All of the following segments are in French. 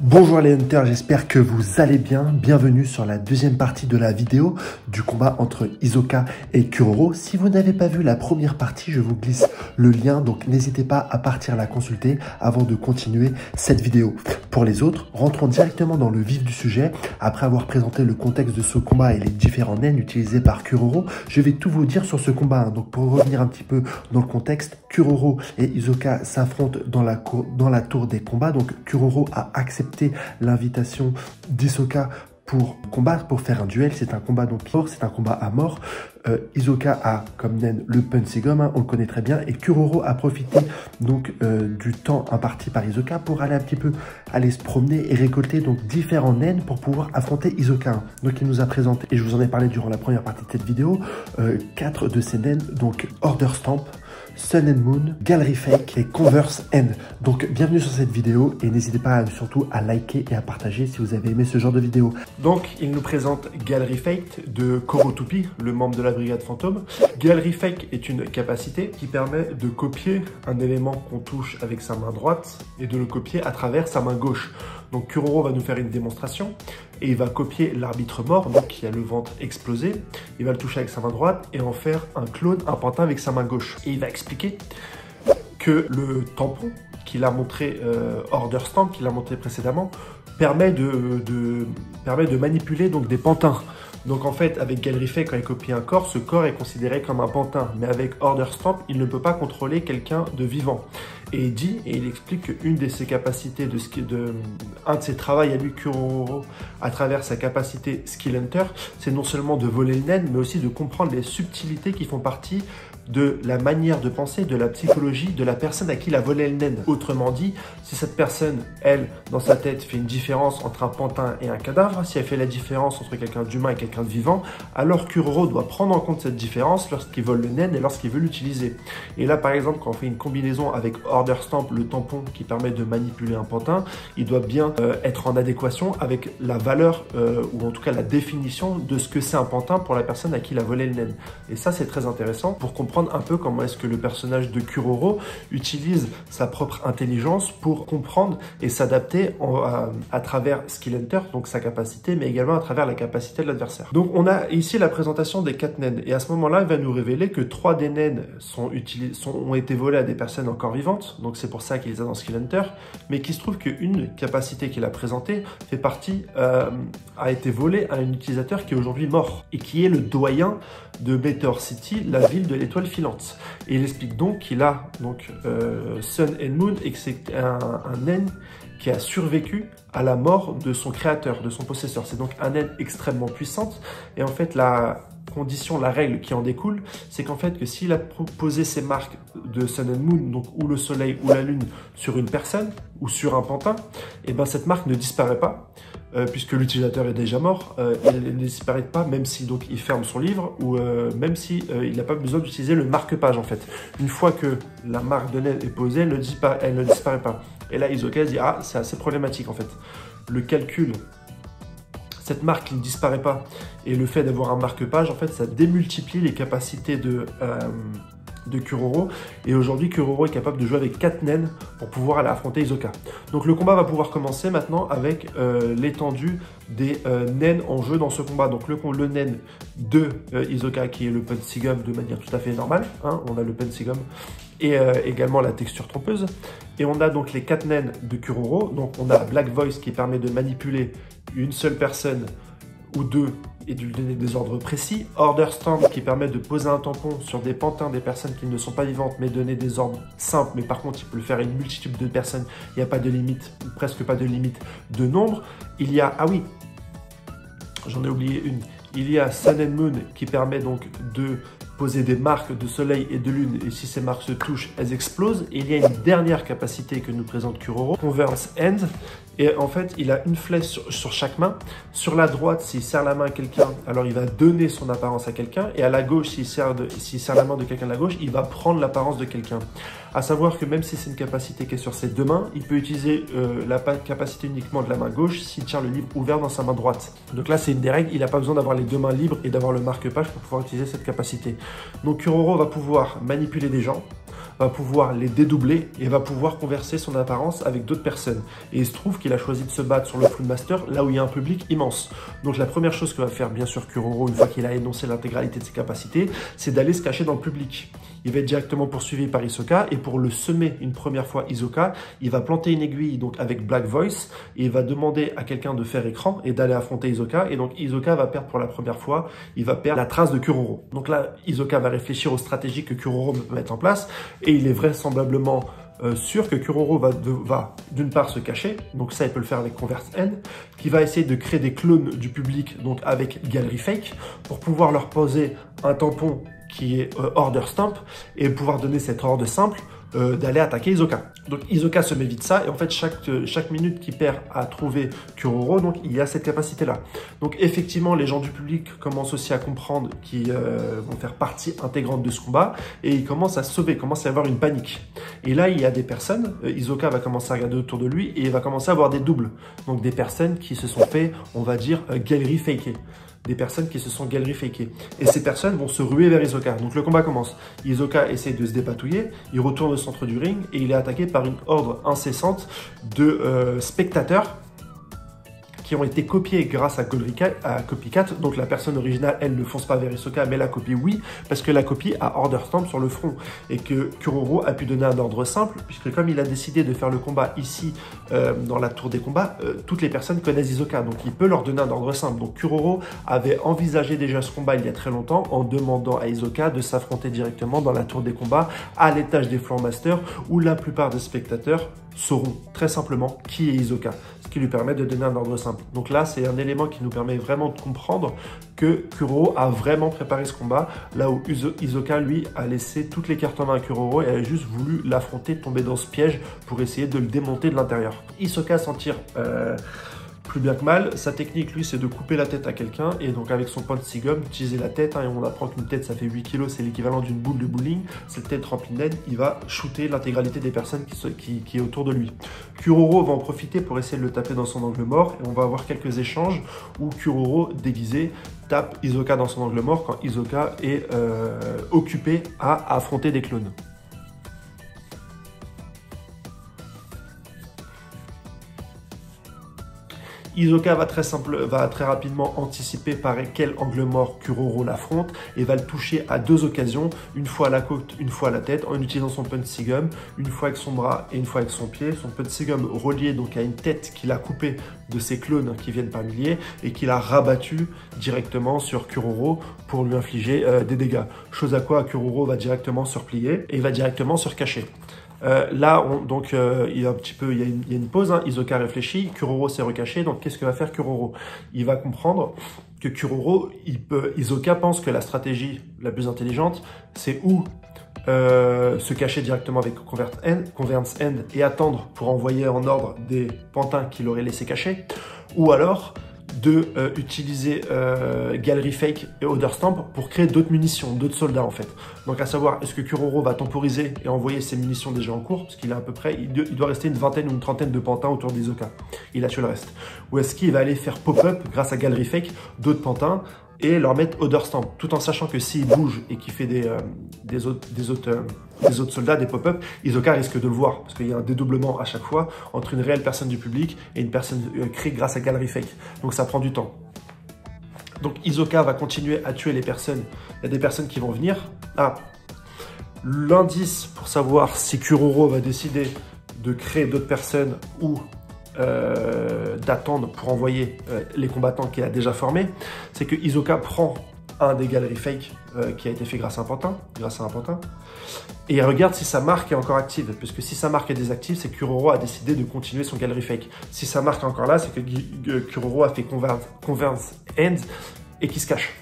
Bonjour les hunters, j'espère que vous allez bien. Bienvenue sur la deuxième partie de la vidéo du combat entre Isoka et Kuroro. Si vous n'avez pas vu la première partie, je vous glisse le lien, donc n'hésitez pas à partir la consulter avant de continuer cette vidéo. Pour les autres, rentrons directement dans le vif du sujet. Après avoir présenté le contexte de ce combat et les différents naines utilisés par Kuroro, je vais tout vous dire sur ce combat. Donc pour revenir un petit peu dans le contexte, Kuroro et Isoka s'affrontent dans la, dans la tour des combats. Donc Kuroro a accepté l'invitation d'Isoka pour combattre, pour faire un duel. C'est un combat donc c'est un combat à mort. Euh, Isoka a comme naine le Punsigum, hein, on le connaît très bien, et Kuroro a profité donc euh, du temps imparti par Isoka pour aller un petit peu aller se promener et récolter donc différents naines pour pouvoir affronter Isoka. Donc il nous a présenté, et je vous en ai parlé durant la première partie de cette vidéo, euh, quatre de ces naines, donc Order Stamp, Sun and Moon, Gallery Fake et Converse End. Donc bienvenue sur cette vidéo et n'hésitez pas surtout à liker et à partager si vous avez aimé ce genre de vidéo. Donc il nous présente Gallery Fake de Korotupi, le membre de la brigade fantôme. Gallery Fake est une capacité qui permet de copier un élément qu'on touche avec sa main droite et de le copier à travers sa main gauche. Donc Kuroro va nous faire une démonstration et il va copier l'arbitre mort, donc qui a le ventre explosé. Il va le toucher avec sa main droite et en faire un clone, un pantin avec sa main gauche. Et il va expliquer que le tampon qu'il a montré, euh, Order Stamp, qu'il a montré précédemment, permet de, permet de manipuler donc des pantins. Donc en fait, avec Galrifet, quand il copie un corps, ce corps est considéré comme un pantin. Mais avec Order Stamp, il ne peut pas contrôler quelqu'un de vivant. Et il dit, et il explique qu'une de ses capacités, de, de, un de ses travaux à lui, Kuroro, à travers sa capacité Skill Hunter, c'est non seulement de voler le naine, mais aussi de comprendre les subtilités qui font partie de la manière de penser, de la psychologie de la personne à qui il a volé le naine. Autrement dit, si cette personne, elle, dans sa tête, fait une différence entre un pantin et un cadavre, si elle fait la différence entre quelqu'un d'humain et quelqu'un de vivant, alors Kuroro doit prendre en compte cette différence lorsqu'il vole le naine et lorsqu'il veut l'utiliser. Et là, par exemple, quand on fait une combinaison avec Order Stamp, le tampon qui permet de manipuler un pantin, il doit bien euh, être en adéquation avec la valeur, euh, ou en tout cas la définition de ce que c'est un pantin pour la personne à qui il a volé le naine. Et ça, c'est très intéressant pour comprendre un peu comment est-ce que le personnage de Kuroro utilise sa propre intelligence pour comprendre et s'adapter à, travers Skill Hunter, donc sa capacité, mais également à travers la capacité de l'adversaire. Donc on a ici la présentation des quatre naines, et à ce moment-là, il va nous révéler que trois des naines sont, sont ont été volées à des personnes encore vivantes, donc c'est pour ça qu'il les a dans Skill Hunter, mais qu'il se trouve qu'une capacité qu'il a présentée fait partie, euh, a été volée à un utilisateur qui est aujourd'hui mort, et qui est le doyen de Meteor City, la ville de l'étoile filante. Et il explique donc qu'il a donc euh, Sun and Moon et que c'est un, un qui a survécu à la mort de son créateur, de son possesseur. C'est donc un naine extrêmement puissante. Et en fait, la condition, la règle qui en découle, c'est qu'en fait que s'il a posé ses marques de Sun and Moon, donc ou le soleil ou la lune, sur une personne ou sur un pantin, et eh ben cette marque ne disparaît pas. Euh, puisque l'utilisateur est déjà mort, euh, il ne disparaît pas même si donc il ferme son livre ou euh, même si il n'a pas besoin d'utiliser le marque-page en fait. Une fois que la marque de naine est posée, elle elle ne disparaît pas. Et là, Isoka dit ah c'est assez problématique en fait. Le calcul, cette marque qui ne disparaît pas et le fait d'avoir un marque-page en fait ça démultiplie les capacités de de Kuroro. Et aujourd'hui, Kuroro est capable de jouer avec 4 naines pour pouvoir aller affronter Isoka. Donc le combat va pouvoir commencer maintenant avec euh, l'étendue des euh, naines en jeu dans ce combat. Donc le, le naine de euh, Isoka qui est le Pensigum de manière tout à fait normale. Hein. on a le Pensigum et également la texture trompeuse. Et on a donc les 4 naines de Kuroro. Donc on a Black Voice qui permet de manipuler une seule personne ou deux et de lui donner des ordres précis. Order Stand qui permet de poser un tampon sur des pantins des personnes qui ne sont pas vivantes mais donner des ordres simples. Mais par contre, il peut le faire à une multitude de personnes. Il n'y a pas de limite, presque pas de limite de nombre. Il y a, ah oui, j'en ai oublié une. Il y a Sun and Moon qui permet donc de poser des marques de soleil et de lune et si ces marques se touchent, elles explosent. Et il y a une dernière capacité que nous présente Kuroro, Converse End, et en fait, il a une flèche sur, chaque main. Sur la droite, s'il serre la main à quelqu'un, alors il va donner son apparence à quelqu'un. Et à la gauche, s'il serre, serre la main de quelqu'un de la gauche, il va prendre l'apparence de quelqu'un. À savoir que même si c'est une capacité qui est sur ses deux mains, il peut utiliser euh, la capacité uniquement de la main gauche s'il tient le livre ouvert dans sa main droite. Donc là, c'est une des règles. Il n'a pas besoin d'avoir les deux mains libres et d'avoir le marque-page pour pouvoir utiliser cette capacité. Donc Kuroro va pouvoir manipuler des gens, va pouvoir les dédoubler et va pouvoir converser son apparence avec d'autres personnes. Et il se trouve qu'il a choisi de se battre sur le Full Master là où il y a un public immense. Donc la première chose que va faire bien sûr Kuroro une fois qu'il a énoncé l'intégralité de ses capacités, c'est d'aller se cacher dans le public. Il va être directement poursuivi par Isoka et pour le semer une première fois Isoka, il va planter une aiguille donc avec Black Voice. Et il va demander à quelqu'un de faire écran et d'aller affronter Isoka et donc Isoka va perdre pour la première fois, il va perdre la trace de Kuroro. Donc là, Isoka va réfléchir aux stratégies que Kuroro peut mettre en place. Et il est vraisemblablement euh, sûr que Kuroro va, va d'une part se cacher, donc ça il peut le faire avec Converse N, qui va essayer de créer des clones du public, donc avec Gallery Fake, pour pouvoir leur poser un tampon qui est euh, Order Stamp, et pouvoir donner cette ordre simple euh, d'aller attaquer Isoka. Donc Isoka se met vite ça, et en fait chaque, euh, chaque minute qu'il perd à trouver Kuroro, donc il y a cette capacité-là. Donc effectivement, les gens du public commencent aussi à comprendre qu'ils vont faire partie intégrante de ce combat, et ils commencent à sauver, commencent à avoir une panique. Et là, il y a des personnes, Isoka va commencer à regarder autour de lui, et il va commencer à avoir des doubles. Donc des personnes qui se sont fait, on va dire, galerie fakée des personnes qui se sont galeries. Et ces personnes vont se ruer vers Isoka. Donc le combat commence. Isoka essaie de se dépatouiller, il retourne au centre du ring et il est attaqué par une ordre incessante de euh, spectateurs qui ont été copiés grâce à, Copycat. Donc la personne originale, elle ne fonce pas vers Isoka, mais la copie, oui, parce que la copie a Order Stamp sur le front. Et que Kuroro a pu donner un ordre simple, puisque comme il a décidé de faire le combat ici, euh, dans la tour des combats, euh, toutes les personnes connaissent Isoka. Donc il peut leur donner un ordre simple. Donc Kuroro avait envisagé déjà ce combat il y a très longtemps, en demandant à Isoka de s'affronter directement dans la tour des combats, à l'étage des Floor Masters, où la plupart des spectateurs sauront très simplement qui est Isoka, ce qui lui permet de donner un ordre simple. Donc là, c'est un élément qui nous permet vraiment de comprendre que Kuro a vraiment préparé ce combat, là où Isoka, lui, a laissé toutes les cartes en main à Kuroro et a juste voulu l'affronter, tomber dans ce piège pour essayer de le démonter de l'intérieur. Isoka s'en tire... Euh, plus bien que mal. Sa technique, lui, c'est de couper la tête à quelqu'un et donc avec son point de sigum, utiliser la tête. Hein, et on apprend qu'une tête, ça fait 8 kg, c'est l'équivalent d'une boule de bowling. Cette tête remplie de il va shooter l'intégralité des personnes qui, est autour de lui. Kuroro va en profiter pour essayer de le taper dans son angle mort et on va avoir quelques échanges où Kuroro, déguisé, tape Isoka dans son angle mort quand Isoka est euh, occupé à affronter des clones. Isoka va très, simple, va très rapidement anticiper par quel angle mort Kuroro l'affronte et va le toucher à deux occasions, une fois à la côte, une fois à la tête, en utilisant son sigum, une fois avec son bras et une fois avec son pied. Son sigum relié donc à une tête qu'il a coupée de ses clones qui viennent par milliers et qu'il a rabattu directement sur Kuroro pour lui infliger euh, des dégâts. Chose à quoi Kuroro va directement se replier et va directement se recacher. Euh, là, on, donc, euh, il y a un petit peu, il y a une, il y a une pause. Hein. Isoka réfléchit, Kuroro s'est recaché. Donc, qu'est-ce que va faire Kuroro? Il va comprendre que Kuroro, il peut, Isoka pense que la stratégie la plus intelligente, c'est où euh, se cacher directement avec Converse End et attendre pour envoyer en ordre des pantins qu'il aurait laissé cacher, ou alors de euh, utiliser euh, Fake et Order Stamp pour créer d'autres munitions, d'autres soldats en fait. Donc à savoir, est-ce que Kuroro va temporiser et envoyer ses munitions déjà en cours, parce qu'il a à peu près, il, doit rester une vingtaine ou une trentaine de pantins autour d'Isoka. Il a tué le reste. Ou est-ce qu'il va aller faire pop-up grâce à Gallery Fake d'autres pantins et leur mettre Order Stamp, tout en sachant que s'il bouge et qu'il fait des, euh, des autres, des autres les autres soldats, des pop-up, Isoka risque de le voir, parce qu'il y a un dédoublement à chaque fois entre une réelle personne du public et une personne euh, créée grâce à Gallery Fake. Donc ça prend du temps. Donc Isoka va continuer à tuer les personnes. Il y a des personnes qui vont venir. Ah, l'indice pour savoir si Kuroro va décider de créer d'autres personnes ou euh, d'attendre pour envoyer euh, les combattants qu'il a déjà formés, c'est que Isoka prend un des galeries fake euh, qui a été fait grâce à un pantin, grâce à un pantin, et regarde si sa marque est encore active, puisque si sa marque est désactive, c'est que Kuroro a décidé de continuer son galerie fake. Si sa marque est encore là, c'est que Kuroro a fait converse, end et qui se cache.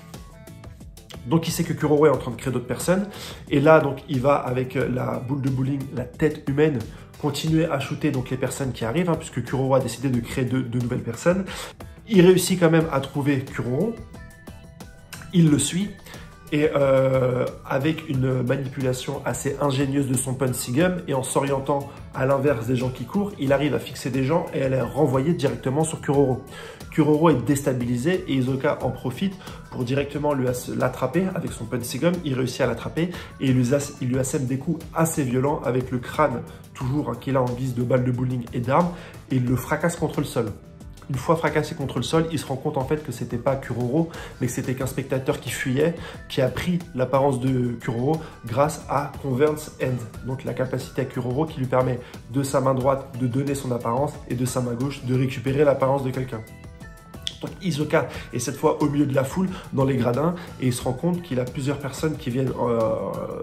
Donc il sait que Kuroro est en train de créer d'autres personnes, et là donc il va avec la boule de bowling, la tête humaine, continuer à shooter donc les personnes qui arrivent, hein, puisque Kuroro a décidé de créer de, nouvelles personnes. Il réussit quand même à trouver Kuroro, il le suit Et euh, avec une manipulation assez ingénieuse de son Punsigum et en s'orientant à l'inverse des gens qui courent, il arrive à fixer des gens et à les renvoyer directement sur Kuroro. Kuroro est déstabilisé et Isoka en profite pour directement l'attraper avec son Punsigum. Il réussit à l'attraper et il lui, il assène des coups assez violents avec le crâne toujours hein, qu'il a en guise de balle de bowling et d'armes et il le fracasse contre le sol. Une fois fracassé contre le sol, il se rend compte en fait que c'était pas Kuroro, mais que c'était qu'un spectateur qui fuyait, qui a pris l'apparence de Kuroro grâce à Converse End, donc la capacité à Kuroro qui lui permet de sa main droite de donner son apparence et de sa main gauche de récupérer l'apparence de quelqu'un. Donc Isoka est cette fois au milieu de la foule, dans les gradins, et il se rend compte qu'il a plusieurs personnes qui viennent euh,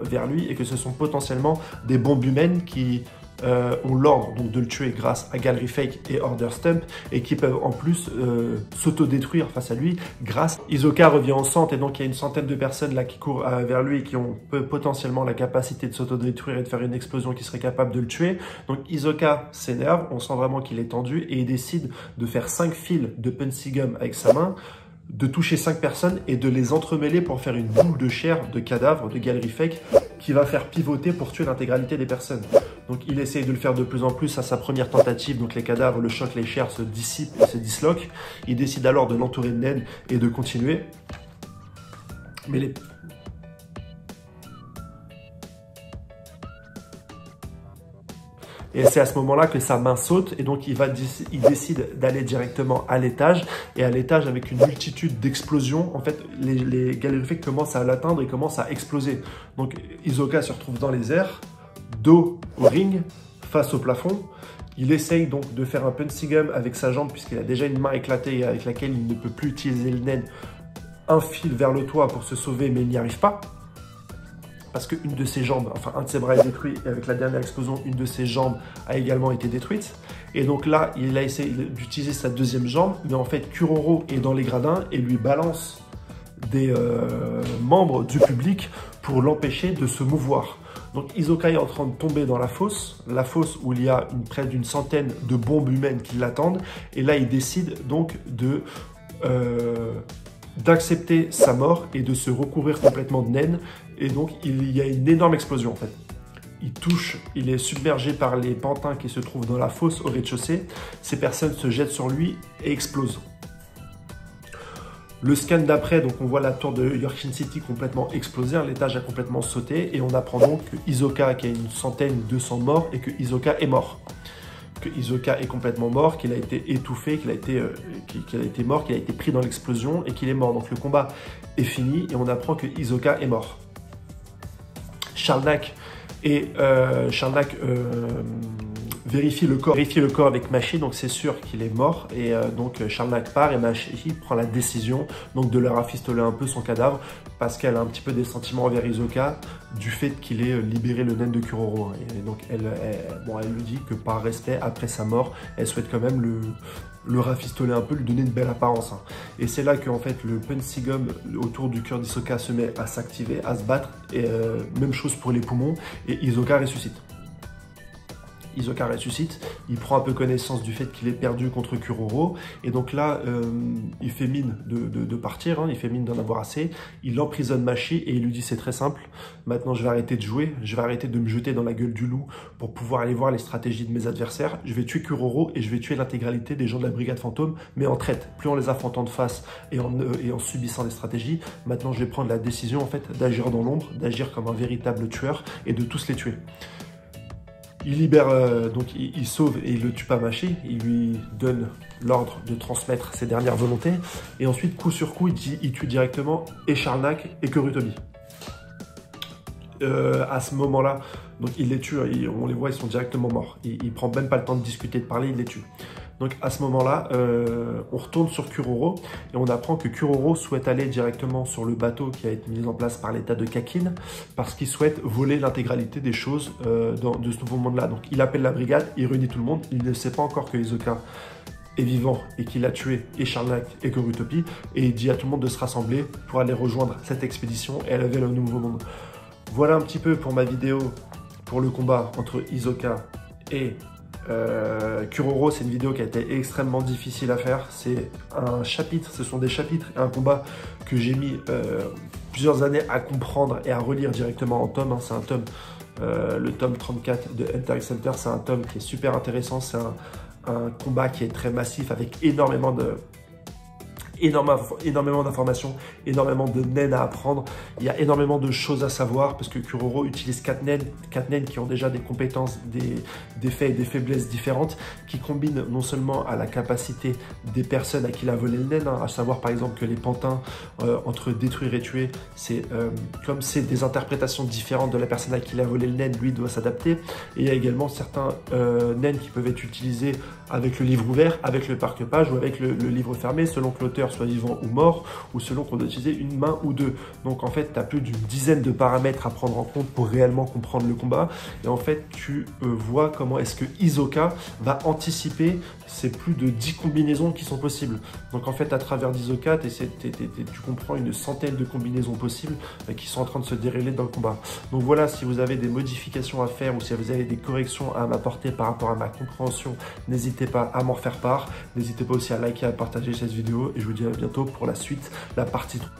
vers lui et que ce sont potentiellement des bombes humaines qui euh, ont l'ordre donc de le tuer grâce à Gallery Fake et Order Stump et qui peuvent en plus euh, s'autodétruire face à lui grâce Isoka revient en centre et donc il y a une centaine de personnes là qui courent euh, vers lui et qui ont potentiellement la capacité de s'autodétruire et de faire une explosion qui serait capable de le tuer. Donc Isoka s'énerve, on sent vraiment qu'il est tendu et il décide de faire 5 fils de Pensigum avec sa main de toucher 5 personnes et de les entremêler pour faire une boule de chair de cadavre de Gallery Fake qui va faire pivoter pour tuer l'intégralité des personnes. Donc il essaye de le faire de plus en plus à sa première tentative, donc les cadavres, le choc, les chairs se dissipent se disloquent. Il décide alors de l'entourer de naine et de continuer. Mais les... Et c'est à ce moment-là que sa main saute et donc il, va, il décide d'aller directement à l'étage. Et à l'étage, avec une multitude d'explosions, en fait, les, les commencent à l'atteindre et commencent à exploser. Donc Isoka se retrouve dans les airs dos au ring, face au plafond. Il essaye donc de faire un punsigum avec sa jambe puisqu'il a déjà une main éclatée avec laquelle il ne peut plus utiliser le naine. Un fil vers le toit pour se sauver mais il n'y arrive pas. Parce qu'une de ses jambes, enfin un de ses bras est détruit et avec la dernière explosion, une de ses jambes a également été détruite. Et donc là, il a essayé d'utiliser sa deuxième jambe, mais en fait Kuroro est dans les gradins et lui balance des euh, membres du public pour l'empêcher de se mouvoir. Donc Isoka est en train de tomber dans la fosse, la fosse où il y a près d'une centaine de bombes humaines qui l'attendent. Et là, il décide donc euh, d'accepter sa mort et de se recouvrir complètement de naine. Et donc, il y a une énorme explosion en fait. Il touche, il est submergé par les pantins qui se trouvent dans la fosse au rez-de-chaussée. Ces personnes se jettent sur lui et explosent. Le scan d'après, on voit la tour de Yorkshire City complètement exploser, l'étage a complètement sauté et on apprend donc que Isoka, qui a une centaine, 200 morts et que Isoka est mort. Que Isoka est complètement mort, qu'il a été étouffé, qu'il a, été, euh, qu'il a été mort, qu'il a été pris dans l'explosion et qu'il est mort. Donc le combat est fini et on apprend que Isoka est mort. Charnak et euh vérifie le corps, avec Machi, donc c'est sûr qu'il est mort. Et euh, donc Charles part et Machi prend la décision donc de leur rafistoler un peu son cadavre parce qu'elle a un petit peu des sentiments envers Isoka du fait qu'il ait libéré le naine de Kuroro. Et donc elle, lui dit que par respect après sa mort, elle souhaite quand même le, le rafistoler un peu, lui donner une belle apparence. Hein. Et c'est là que en fait le Pensigum autour du cœur d'Isoka se met à s'activer, à se battre. Et euh, même chose pour les poumons. Et Isoka ressuscite. Isoka ressuscite, il prend un peu connaissance du fait qu'il est perdu contre Kuroro, et donc là, euh, il fait mine de, partir, hein, il fait mine d'en avoir assez, il emprisonne Machi et il lui dit c'est très simple, maintenant je vais arrêter de jouer, je vais arrêter de me jeter dans la gueule du loup pour pouvoir aller voir les stratégies de mes adversaires, je vais tuer Kuroro et je vais tuer l'intégralité des gens de la brigade fantôme, mais en traite, plus en les affrontant de face et en, euh, et en subissant les stratégies, maintenant je vais prendre la décision en fait d'agir dans l'ombre, d'agir comme un véritable tueur et de tous les tuer. Il libère, euh, donc il, sauve et il le tue pas mâché. Il lui donne l'ordre de transmettre ses dernières volontés. Et ensuite, coup sur coup, il, tue directement et et Kurutobi. Euh, à ce moment-là, donc il les tue, on les voit, ils sont directement morts. Il, il prend même pas le temps de discuter, de parler, il les tue. Donc à ce moment-là, euh, on retourne sur Kuroro et on apprend que Kuroro souhaite aller directement sur le bateau qui a été mis en place par l'état de Kakin parce qu'il souhaite voler l'intégralité des choses euh, de ce nouveau monde-là. Donc il appelle la brigade, il réunit tout le monde, il ne sait pas encore que Isoka est vivant et qu'il a tué et Charnak et Kurutopie et il dit à tout le monde de se rassembler pour aller rejoindre cette expédition et aller vers le nouveau monde. Voilà un petit peu pour ma vidéo pour le combat entre Isoka et euh, Kuroro, c'est une vidéo qui a été extrêmement difficile à faire. C'est un chapitre, ce sont des chapitres et un combat que j'ai mis euh, plusieurs années à comprendre et à relire directement en tome. Hein. C'est un tome, euh, le tome 34 de Enter Center, c'est un tome qui est super intéressant. C'est un combat qui est très massif avec énormément de énormément, d'informations, énormément de naines à apprendre. Il y a énormément de choses à savoir parce que Kuroro utilise quatre naines, quatre naines qui ont déjà des compétences, des, faits et des faiblesses différentes qui combinent non seulement à la capacité des personnes à qui il a volé le naine, hein, à savoir par exemple que les pantins euh, entre détruire et tuer, c'est euh, comme c'est des interprétations différentes de la personne à qui il a volé le naine, lui doit s'adapter. Et il y a également certains euh, naines qui peuvent être utilisés avec le livre ouvert, avec le parc-page ou avec le, le livre fermé selon que l'auteur soit vivant ou mort, ou selon qu'on doit utiliser une main ou deux. Donc en fait, tu as plus d'une dizaine de paramètres à prendre en compte pour réellement comprendre le combat. Et en fait, tu euh, vois comment est-ce que Isoka va anticiper ces plus de 10 combinaisons qui sont possibles. Donc en fait, à travers d'Isoka, tu comprends une centaine de combinaisons possibles euh, qui sont en train de se dérouler dans le combat. Donc voilà, si vous avez des modifications à faire ou si vous avez des corrections à m'apporter par rapport à ma compréhension, n'hésitez pas à m'en faire part. N'hésitez pas aussi à liker, à partager cette vidéo vous dis à bientôt pour la suite, la partie 3.